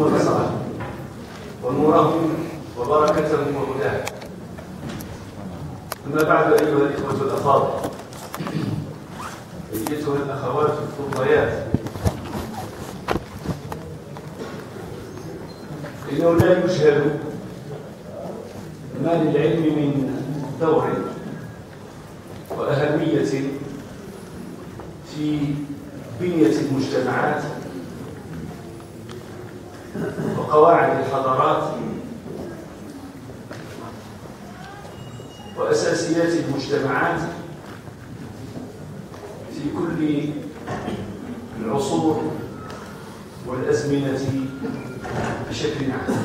ونصرهم ونورهم وبركتهم وهداهم أما بعد أيها الإخوة الأفاضل أيتها الأخوات الفضليات إنه لا يجهل ما للعلم من دور وأهمية في بنية المجتمعات وقواعد الحضارات وأساسيات المجتمعات في كل العصور والأزمنة بشكل عام.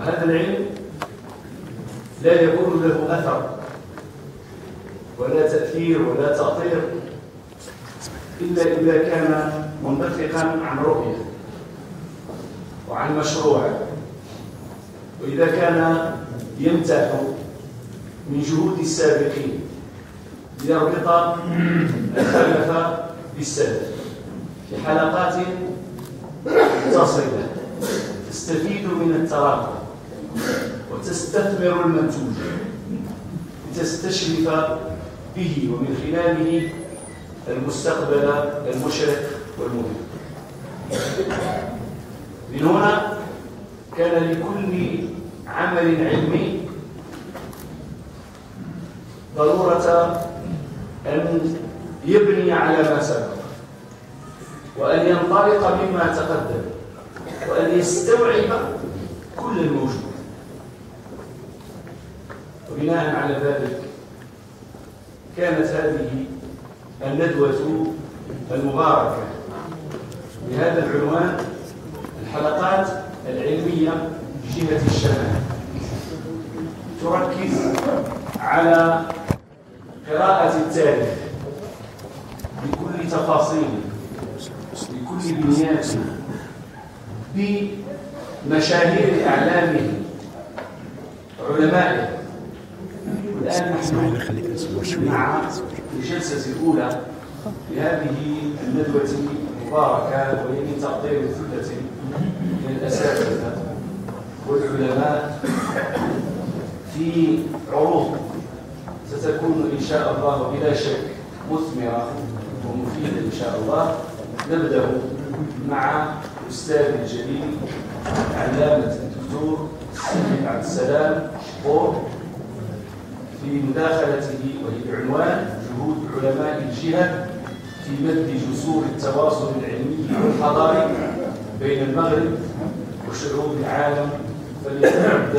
هذا العلم لا يكون له أثر ولا تأثير ولا تأطير إلا إذا كان منبثقا عن رؤية وعن مشروع. وإذا كان يمتح من جهود السابقين ليربط الخلف بالسلف. في حلقات متصلة تستفيد من التراكم وتستثمر المنتوج لتستشرف به ومن خلاله المستقبل المشرق والمبين من هنا كان لكل عمل علمي ضرورة أن يبني على ما سبق وأن ينطلق مما تقدم وأن يستوعب كل الموجود. وبناء على ذلك كانت هذه الندوة المباركة. بهذا العنوان الحلقات العلمية جهة الشمال. تركز على قراءة التاريخ بكل تفاصيله بكل بنياته بمشاهير أعلامه علمائه. والآن نحن مع الجلسة الأولى لهذه الندوة المباركة وهي من تقدير ثلة من الأساتذة والعلماء في عروض ستكون إن شاء الله بلا شك مثمرة ومفيدة إن شاء الله. نبدأ مع الأستاذ الجليل علامة الدكتور سيد عبد السلام شبور. في مداخلته جهود علماء الجهة في مد جسور التواصل العلمي والحضاري بين المغرب وشعوب العالم. فليتعد